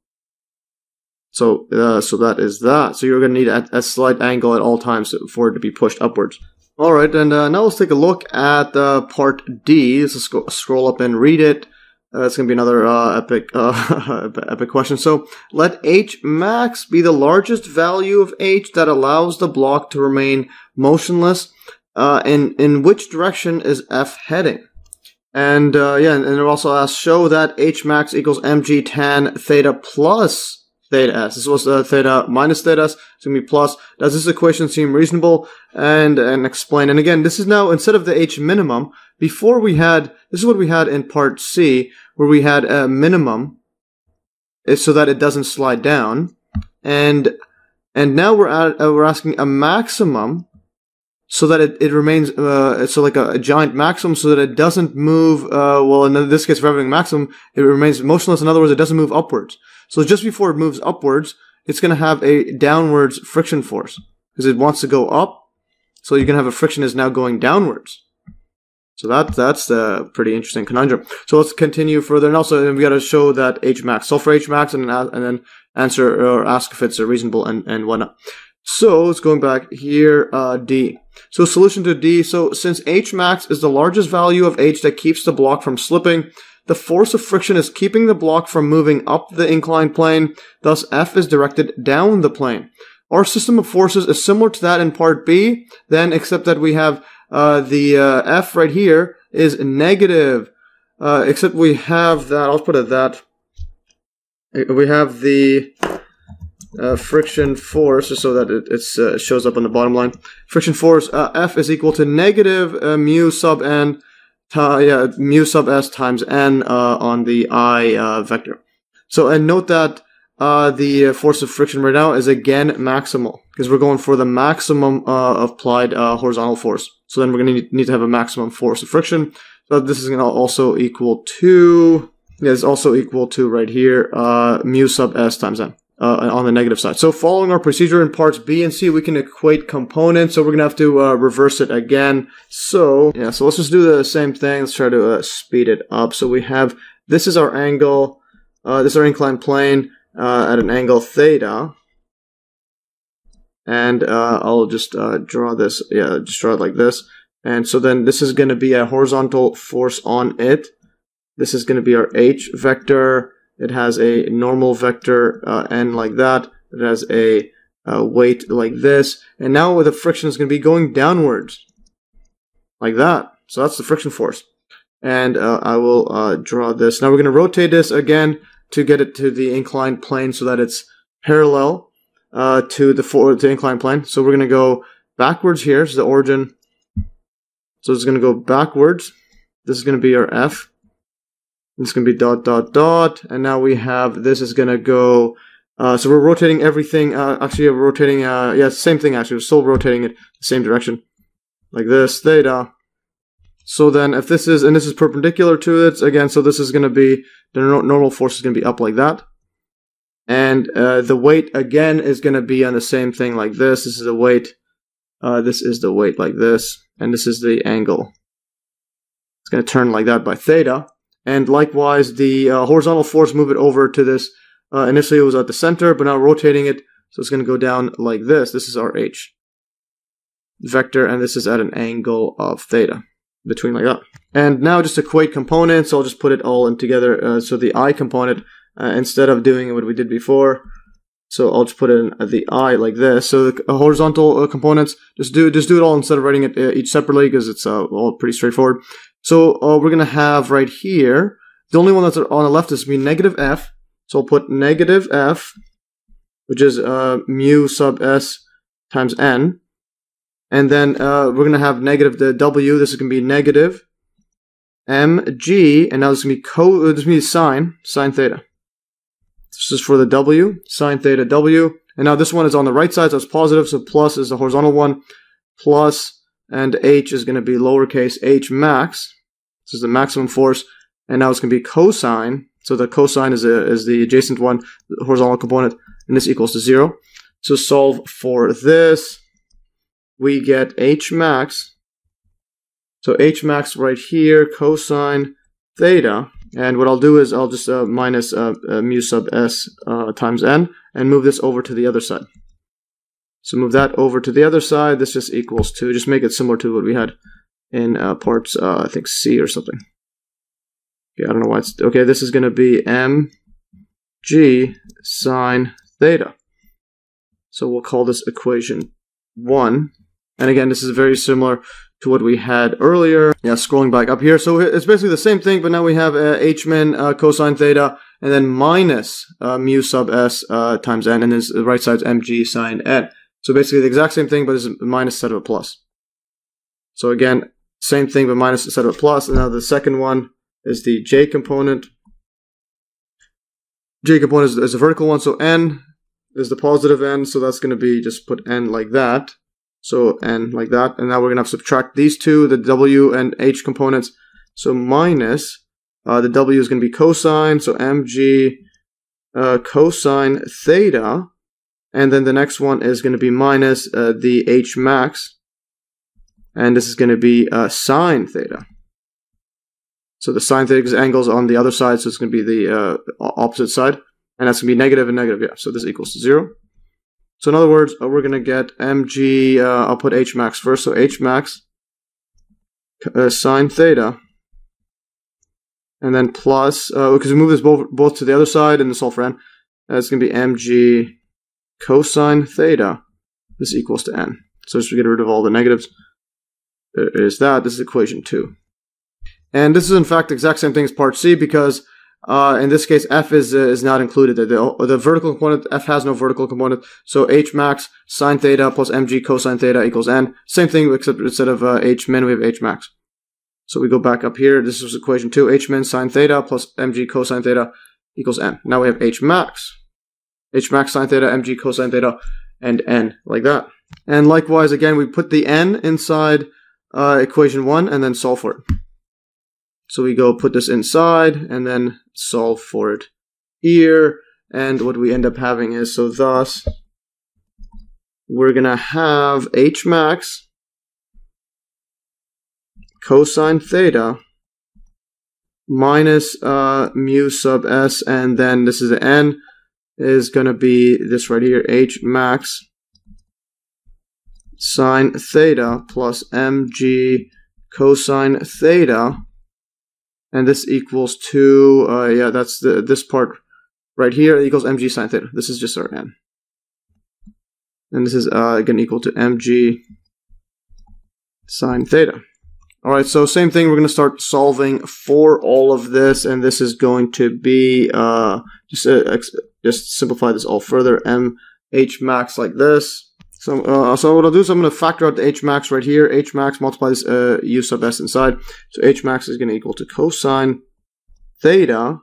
Speaker 1: So, uh, so that is that. So you're going to need a, a, slight angle at all times for it to be pushed upwards. All right, and uh, now let's take a look at uh, part D. Let's sc scroll up and read it. Uh, it's going to be another uh, epic, uh, epic question. So let h max be the largest value of h that allows the block to remain motionless. in in which direction is f heading? And yeah, and it also asks show that h max equals mg tan theta plus theta s. This was uh, theta minus theta s. It's to be plus. Does this equation seem reasonable? And, and explain. And again, this is now, instead of the h minimum, before we had, this is what we had in part C, where we had a minimum so that it doesn't slide down. And, and now we're at, uh, we're asking a maximum so that it, it remains uh, so like a, a, giant maximum so that it doesn't move uh, well in this case for having maximum it remains motionless. In other words it doesn't move upwards. So just before it moves upwards it's going to have a downwards friction force because it wants to go up. So you're going to have a friction is now going downwards so that that's a pretty interesting conundrum. So let's continue further, and also we got to show that H max, solve for H max, and and then answer or ask if it's a reasonable and and whatnot. So let's going back here, uh, D. So solution to D. So since H max is the largest value of H that keeps the block from slipping, the force of friction is keeping the block from moving up the inclined plane. Thus, F is directed down the plane. Our system of forces is similar to that in part B, then except that we have uh, the uh, F right here is negative, uh, except we have that, I'll put it that, we have the uh, friction force, so that it uh, shows up on the bottom line. Friction force, F is equal to negative mu sub n, yeah, mu sub s times n on the I vector. So, and note that uh, the force of friction right now is again maximal because we're going for the maximum uh, applied uh, horizontal force. So then we're going to need to have a maximum force of friction. So this is going to also equal to, yeah, it's also equal to right here, uh, mu sub s times n. Uh, on the negative side. So following our procedure in parts B and C, we can equate components. So we're going to have to uh, reverse it again. So yeah, so let's just do the same thing. Let's try to uh, speed it up. So we have, this is our angle. Uh, this is our inclined plane uh, at an angle theta. And uh, I'll just uh, draw this, yeah, just draw it like this. And so then this is going to be a horizontal force on it. This is going to be our h vector. It has a normal vector uh, n like that. It has a uh, weight like this. And now the friction is going to be going downwards like that. So that's the friction force. And uh, I will uh, draw this. Now we're going to rotate this again to get it to the inclined plane so that it's parallel uh, to the for the inclined plane. So we're going to go backwards here. So the origin. So it's going to go backwards. This is going to be our F. This is going to be dot dot dot. And now we have this is going to go. Uh, so we're rotating everything. Uh, actually, we're rotating. Uh, yeah, same thing. Actually, we're still rotating it the same direction, like this theta. So then if this is, and this is perpendicular to it, again, so this is going to be, the normal force is going to be up like that. And uh, the weight, again, is going to be on the same thing like this. This is the weight. Uh, this is the weight like this. And this is the angle. It's going to turn like that by theta. And likewise, the uh, horizontal force, move it over to this. Uh, initially, it was at the center, but now rotating it. So it's going to go down like this. This is our h vector, and this is at an angle of theta between like that. And now just equate components. I'll just put it all in together. Uh, so the I component, uh, instead of doing what we did before, so I'll just put it in the I like this. So the horizontal uh, components, just do just do it all instead of writing it uh, each separately because it's uh, all pretty straightforward. So uh, we're gonna have right here, the only one that's on the left is going to be negative f. So I'll put negative f, which is mu sub s times n and then uh, we're going to have negative the w. This is going to be negative mg. And now this is going to be co. Uh, this means sine, sine theta. This is for the w, sine theta w. And now this one is on the right side, so it's positive. So plus is the horizontal one. Plus, and h is going to be lowercase h max. This is the maximum force. And now it's going to be cosine. So the cosine is, a, is the adjacent one, the horizontal component. And this equals to zero. So solve for this we get H max. So H max right here, cosine theta. And what I'll do is I'll just uh, minus uh, uh, mu sub s uh, times n and move this over to the other side. So move that over to the other side. This just equals to, just make it similar to what we had in uh, parts, uh, I think C or something. Okay, I don't know why it's, okay, this is going to be m g sine theta. So we'll call this equation 1. And again, this is very similar to what we had earlier. Yeah, scrolling back up here. So it's basically the same thing, but now we have uh, h min uh, cosine theta and then minus uh, mu sub s uh, times n, and then the right side's mg sine n. So basically the exact same thing, but it's a minus instead of a plus. So again, same thing, but minus instead of a plus. And now the second one is the j component. J component is, is the vertical one, so n is the positive n, so that's going to be just put n like that. So and like that. And now we're going to subtract these two, the w and h components. So minus, uh, the w is going to be cosine, so mg uh, cosine theta. And then the next one is going to be minus uh, the h max. And this is going to be uh, sine theta. So the sine theta is angles on the other side, so it's going to be the uh, opposite side. And that's going to be negative and negative, yeah. So this equals to 0. So in other words, uh, we're going to get mg, uh, I'll put h max first, so h max uh, sine theta, and then plus, uh, because we move this both, both to the other side and the solve for n, that's going to be mg cosine theta, this equals to n. So just to get rid of all the negatives, there is that, this is equation 2. And this is in fact the exact same thing as part C because uh, in this case, f is uh, is not included. The, the, vertical component, f has no vertical component. So h max sine theta plus mg cosine theta equals n. Same thing, except instead of uh, h min, we have h max. So we go back up here. This is equation 2. h min sine theta plus mg cosine theta equals n. Now we have h max. h max sine theta, mg cosine theta, and n, like that. And likewise, again, we put the n inside uh, equation 1 and then solve for it. So we go put this inside and then solve for it here. And what we end up having is, so thus, we're going to have h max cosine theta minus uh, mu sub s, and then this is the n, is going to be this right here, h max sine theta plus mg cosine theta and this equals to, uh, yeah, that's the this part right here equals mg sine theta. This is just our n. And this is, uh, again, equal to mg sine theta. All right, so same thing. We're going to start solving for all of this, and this is going to be uh, just uh, just simplify this all further. M h max like this. So, uh, so what I'll do is I'm going to factor out the h max right here. h max multiply this uh, u sub s inside. So h max is going to equal to cosine theta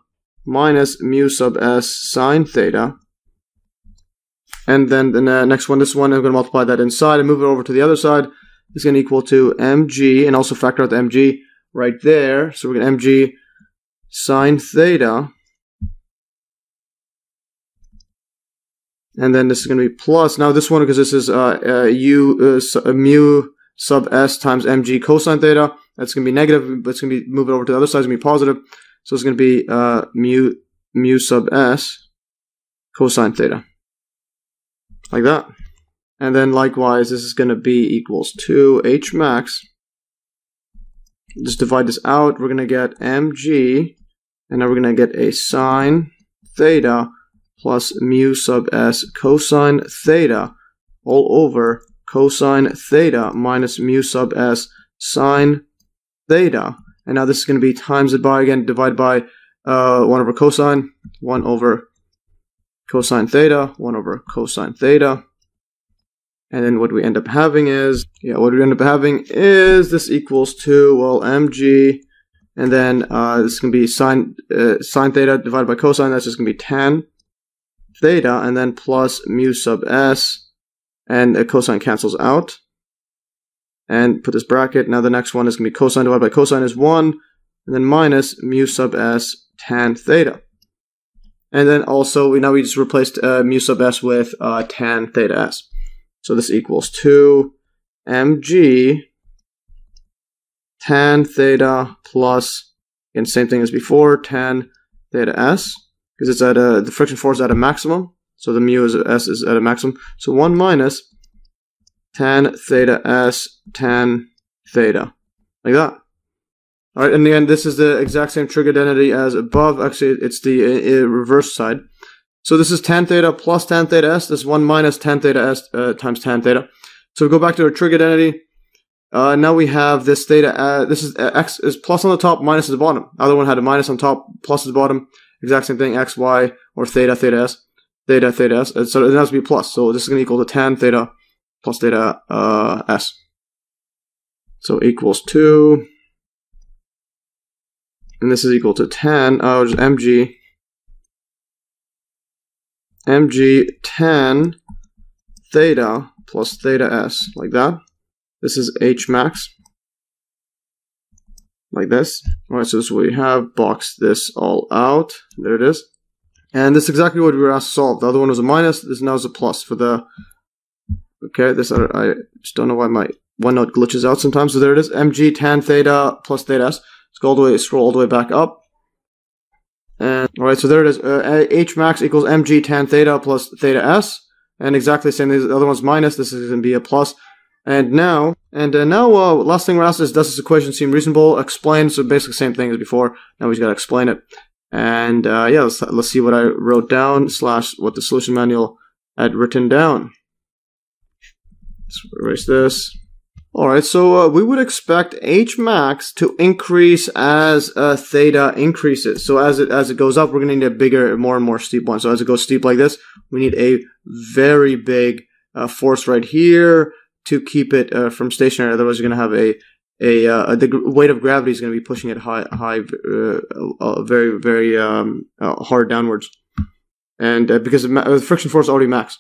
Speaker 1: minus mu sub s sine theta. And then the next one, this one, I'm going to multiply that inside and move it over to the other side. It's going to equal to mg, and also factor out the mg right there. So we're going to mg sine theta and then this is going to be plus. Now this one, because this is uh, uh, u uh, uh, mu sub s times mg cosine theta, that's going to be negative, but it's going to be move it over to the other side, it's going to be positive. So it's going to be uh, mu mu sub s cosine theta, like that. And then likewise, this is going to be equals to h max. Just divide this out. We're going to get mg, and now we're going to get a sine theta plus mu sub s cosine theta all over cosine theta minus mu sub s sine theta. And now this is going to be times it by, again, divided by uh, 1 over cosine, 1 over cosine theta, 1 over cosine theta. And then what we end up having is, yeah, what we end up having is this equals to, well, mg, and then uh, this to be sine, uh, sine theta divided by cosine, that's just going to be tan theta and then plus mu sub s and a cosine cancels out. And put this bracket. Now the next one is going to be cosine divided by cosine is 1 and then minus mu sub s tan theta. And then also we now we just replaced uh, mu sub s with uh, tan theta s. So this equals 2 mg tan theta plus, again, same thing as before, tan theta s because it's at a, the friction force at a maximum. So the mu is s is at a maximum. So 1 minus tan theta s tan theta. Like that. Alright, and again, this is the exact same trig identity as above. Actually, it's the uh, uh, reverse side. So this is tan theta plus tan theta s. This is 1 minus tan theta s uh, times tan theta. So we go back to our trig identity. Uh, now we have this theta. Uh, this is uh, x is plus on the top, minus at the bottom. The other one had a minus on top, plus at the bottom. Exact same thing, x, y, or theta, theta, s, theta, theta, s. So it has to be plus. So this is going to equal to tan theta plus theta uh, s. So equals 2. And this is equal to 10, oh, just mg, mg tan theta plus theta s, like that. This is H max, like this. Alright, so this we have, box this all out. There it is. And this is exactly what we were asked to solve. The other one was a minus, this now is a plus for the... Okay, this I, I just don't know why my OneNote glitches out sometimes. So there it is, mg tan theta plus theta s. Let's go all the way, scroll all the way back up. And alright, so there it is. Uh, H max equals mg tan theta plus theta s. And exactly the same, the other one's minus, this is going to be a plus. And now, and uh, now, uh, last thing we're asked is, does this equation seem reasonable? Explain, so basically same thing as before. Now we just got to explain it. And uh, yeah, let's, let's see what I wrote down, slash what the solution manual had written down. Let's erase this. Alright, so uh, we would expect H max to increase as uh, theta increases. So as it as it goes up, we're going to need a bigger, more and more steep one. So as it goes steep like this, we need a very big uh, force right here to keep it uh, from stationary. Otherwise, you're going to have a a uh, the weight of gravity is going to be pushing it high, high, uh, very, very um, hard downwards, and because the friction force already max.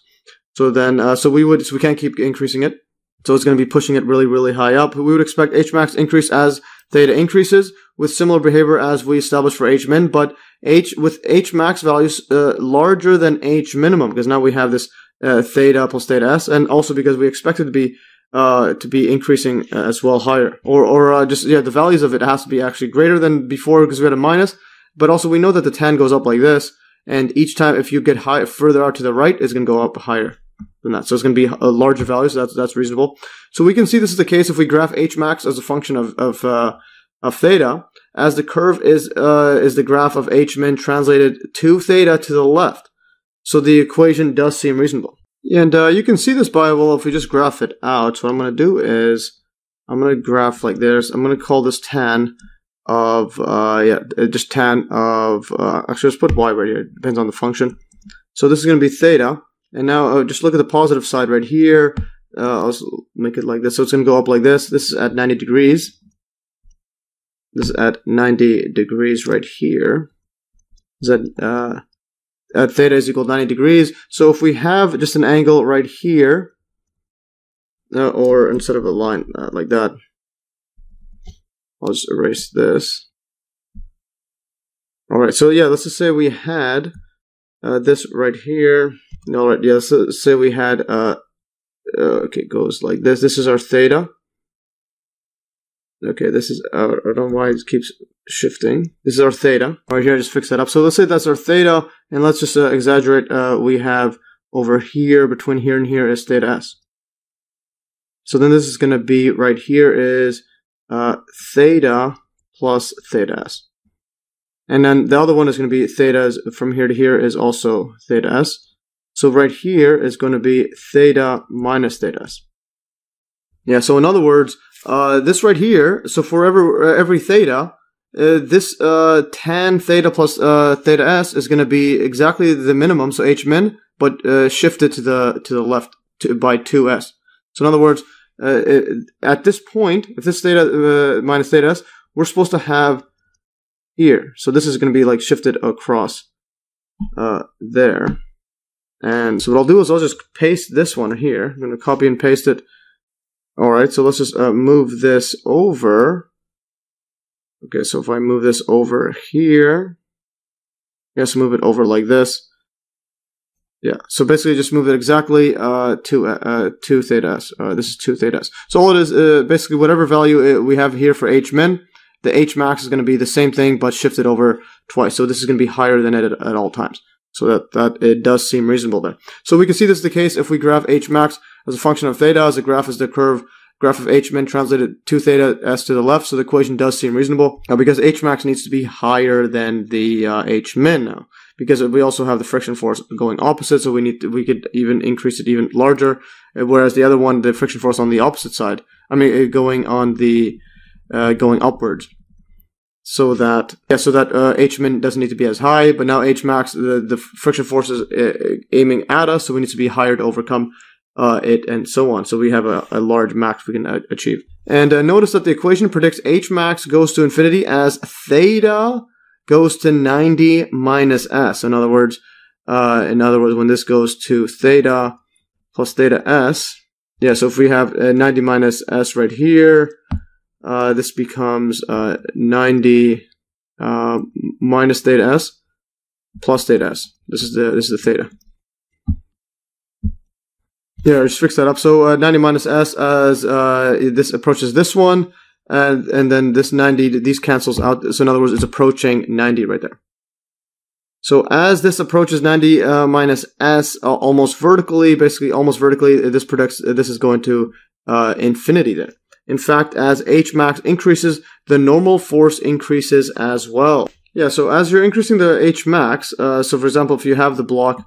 Speaker 1: So then, so we would, so we can't keep increasing it. So it's going to be pushing it really, really high up. We would expect Hmax increase as theta increases with similar behavior as we established for Hmin, but H with Hmax values uh, larger than H minimum because now we have this uh, theta plus theta s, and also because we expect it to be uh, to be increasing uh, as well higher, or or uh, just yeah, the values of it has to be actually greater than before because we had a minus, but also we know that the tan goes up like this, and each time if you get high further out to the right, it's going to go up higher than that. So it's going to be a larger value, so that's, that's reasonable. So we can see this is the case if we graph h max as a function of, of, uh, of theta, as the curve is, uh, is the graph of h min translated to theta to the left. So the equation does seem reasonable. And uh, you can see this by, well, if we just graph it out, so what I'm going to do is, I'm going to graph like this. I'm going to call this tan of, uh, yeah, uh, just tan of, uh, actually, let's put y right here. It depends on the function. So this is going to be theta. And now uh, just look at the positive side right here. Uh, I'll make it like this. So it's going to go up like this. This is at 90 degrees. This is at 90 degrees right here. Is that uh, at theta is equal to 90 degrees. So if we have just an angle right here, uh, or instead of a line uh, like that, I'll just erase this. All right, so yeah, let's just say we had uh, this right here. All right, yeah, so say we had, uh, uh, okay, it goes like this. This is our theta. Okay, this is our, I don't know why it keeps shifting. This is our theta. Right here, I just fix that up. So let's say that's our theta, and let's just uh, exaggerate. Uh, we have over here, between here and here is theta s. So then this is going to be right here is uh, theta plus theta s. And then the other one is going to be theta from here to here is also theta s. So right here is going to be theta minus theta s. Yeah, so in other words, uh, this right here, so for every, every theta, uh, this uh, tan theta plus uh, theta s is going to be exactly the minimum, so h min, but uh, shifted to the to the left to, by 2s. So in other words, uh, at this point, if this theta minus theta s, we're supposed to have here. So this is going to be like shifted across there. And so what I'll do is I'll just paste this one here. I'm going to copy and paste it. All right, so let's just uh, move this over. Okay, so if I move this over here, yes, move it over like this. Yeah, so basically just move it exactly uh, to uh, to theta s. Uh, this is 2 theta s. So all it is, uh, basically whatever value uh, we have here for h min, the h max is going to be the same thing but shifted over twice. So this is going to be higher than it at, at all times. So that, that it does seem reasonable there. So we can see this is the case if we graph h max as a function of theta, as the graph is the curve graph of h min translated to theta s to the left. So the equation does seem reasonable. Now because h max needs to be higher than the uh, h min now, because we also have the friction force going opposite, so we need to, we could even increase it even larger. Uh, whereas the other one, the friction force on the opposite side, I mean, uh, going on the uh, going upwards so that yeah, so that uh, h min doesn't need to be as high, but now h max the, the friction force is uh, aiming at us, so we need to be higher to overcome uh, it, and so on. So we have a, a large max we can uh, achieve. And uh, notice that the equation predicts h max goes to infinity as theta goes to 90 minus s. In other words, uh, in other words, when this goes to theta plus theta s, yeah, so if we have uh, 90 minus s right here, uh, this becomes uh, 90 uh, minus theta s plus theta s. This is the this is the theta. Yeah, just fix that up. So uh, 90 minus s as uh, this approaches this one, and and then this 90 these cancels out. So in other words, it's approaching 90 right there. So as this approaches 90 uh, minus s almost vertically, basically almost vertically, this predicts this is going to infinity there. In fact, as h max increases, the normal force increases as well. Yeah, so as you're increasing the h max, uh, so for example, if you have the block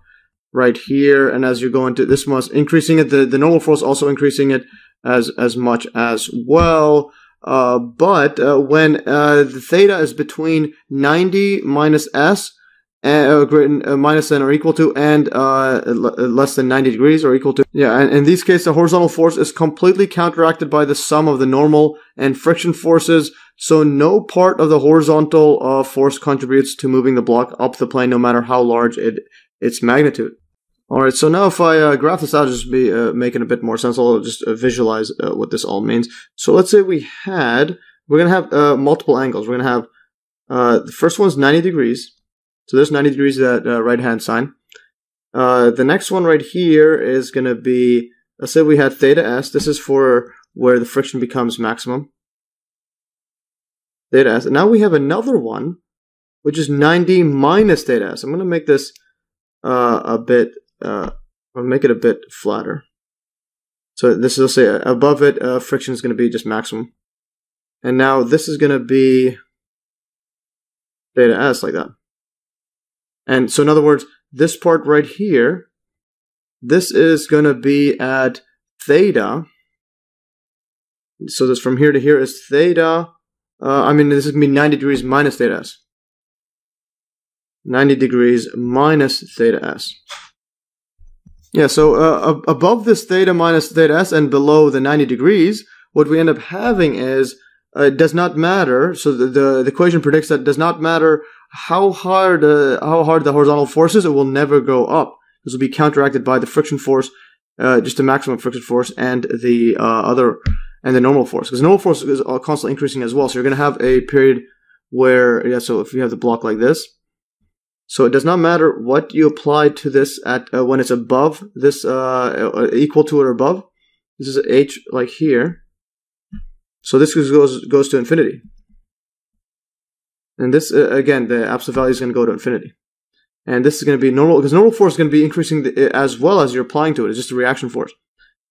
Speaker 1: right here, and as you go into this much increasing it, the, the normal force also increasing it as as much as well. Uh, but uh, when uh, the theta is between 90 minus s, uh, uh, minus than or equal to and uh, uh less than 90 degrees or equal to. Yeah, and in these cases, the horizontal force is completely counteracted by the sum of the normal and friction forces. So no part of the horizontal uh, force contributes to moving the block up the plane, no matter how large it its magnitude. All right, so now if I uh, graph this out, just be uh, making a bit more sense. I'll just visualize what this all means. So let's say we had, we're going to have multiple angles. We're going to have, the first one's 90 degrees. So there's 90 degrees that right hand sign. the next one right here is going to be, let's say we had theta s. This is for where the friction becomes maximum. Theta s. And now we have another one, which is 90 minus theta s. I'm going to make this a bit uh, I'll make it a bit flatter. So this is, say, above it, uh, friction is going to be just maximum. And now this is going to be theta s like that. And so in other words, this part right here, this is going to be at theta. So this from here to here is theta. Uh, I mean, this is going to be 90 degrees minus theta s. 90 degrees minus theta s. Yeah, so uh, above this theta minus theta s and below the 90 degrees, what we end up having is uh, it does not matter. So the, the, the, equation predicts that does not matter how hard uh, how hard the horizontal force is, it will never go up. This will be counteracted by the friction force, uh, just the maximum friction force, and the uh, other and the normal force. Because normal force is constantly increasing as well. So you're going to have a period where yeah. So if you have the block like this, so it does not matter what you apply to this at uh, when it's above this, uh, uh equal to or above. This is h like here. So this goes goes to infinity. And this uh, again, the absolute value is going to go to infinity. And this is going to be normal because normal force is going to be increasing the, uh, as well as you're applying to it. It's just a reaction force.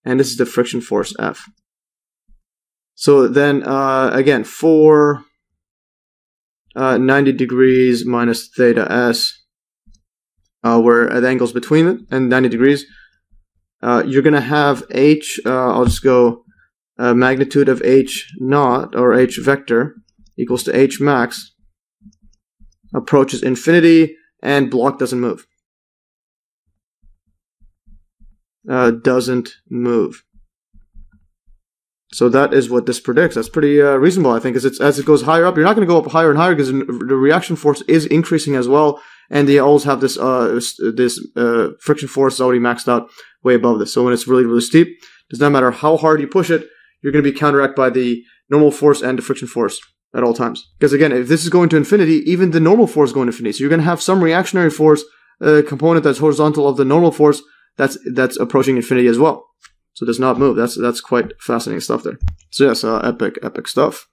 Speaker 1: And this is the friction force F. So then uh, again, for uh, 90 degrees minus theta s, uh, where the angles between it and 90 degrees, uh, you're going to have h, uh, I'll just go magnitude of h naught, or h vector, equals to h max, approaches infinity, and block doesn't move. Uh, doesn't move. So that is what this predicts. That's pretty uh, reasonable, I think, as, it's, as it goes higher up. You're not going to go up higher and higher because the reaction force is increasing as well, and they always have this uh, this uh, friction force already maxed out way above this. So when it's really really steep, does not matter how hard you push it, you're going to be counteracted by the normal force and the friction force at all times. Because again, if this is going to infinity, even the normal force is going to infinity. So you're going to have some reactionary force uh, component that's horizontal of the normal force that's that's approaching infinity as well. So it does not move. That's that's quite fascinating stuff there. So yes, uh, epic, epic stuff.